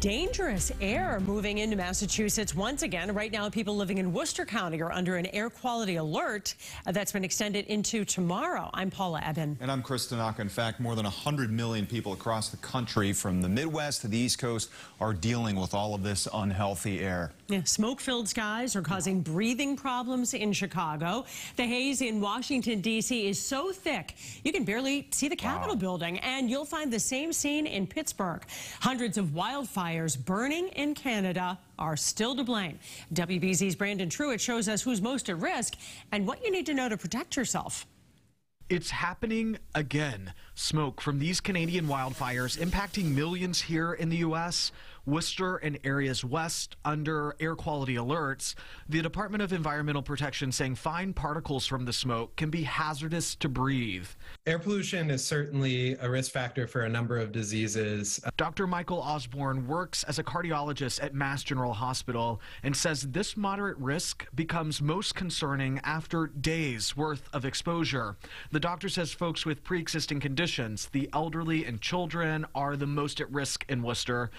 Dangerous air moving into Massachusetts once again. Right now, people living in Worcester County are under an air quality alert that's been extended into tomorrow. I'm Paula Ebben. And I'm Chris Tanaka. In fact, more than 100 million people across the country from the Midwest to the East Coast are dealing with all of this unhealthy air. Yeah, smoke-filled skies are causing breathing problems in Chicago. The haze in Washington, D.C. is so thick you can barely see the Capitol wow. building. And you'll find the same scene in Pittsburgh. Hundreds of wild wildfires burning in Canada are still to blame. WBZ's Brandon Truitt shows us who's most at risk and what you need to know to protect yourself. It's happening again. Smoke from these Canadian wildfires impacting millions here in the U.S. Worcester and areas west under air quality alerts. The Department of Environmental Protection saying fine particles from the smoke can be hazardous to breathe. Air pollution is certainly a risk factor for a number of diseases. Dr. Michael Osborne works as a cardiologist at Mass General Hospital and says this moderate risk becomes most concerning after days worth of exposure. The doctor says folks with pre existing conditions, the elderly and children, are the most at risk in Worcester,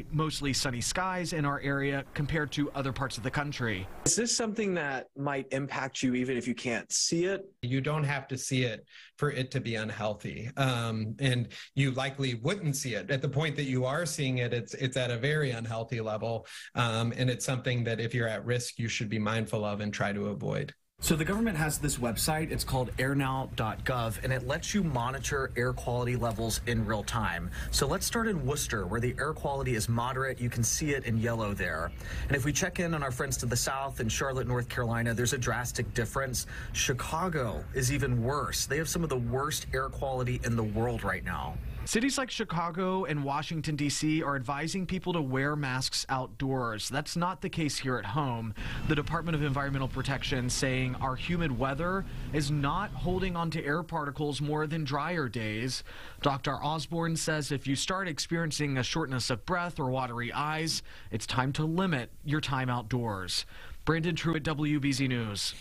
despite mostly sunny skies in our area compared to other parts of the country. Is this something that might impact you even if you can't see it? You don't have to see it for it to be unhealthy. Um, and you likely wouldn't see it. At the point that you are seeing it, it's, it's at a very unhealthy level. Um, and it's something that if you're at risk, you should be mindful of and try to avoid. So the government has this website. It's called airnow.gov, and it lets you monitor air quality levels in real time. So let's start in Worcester, where the air quality is moderate. You can see it in yellow there. And if we check in on our friends to the south in Charlotte, North Carolina, there's a drastic difference. Chicago is even worse. They have some of the worst air quality in the world right now. Cities like Chicago and Washington, D.C. are advising people to wear masks outdoors. That's not the case here at home. The Department of Environmental Protection saying our humid weather is not holding onto air particles more than drier days. Dr. Osborne says if you start experiencing a shortness of breath or watery eyes, it's time to limit your time outdoors. Brandon Truitt WBZ News.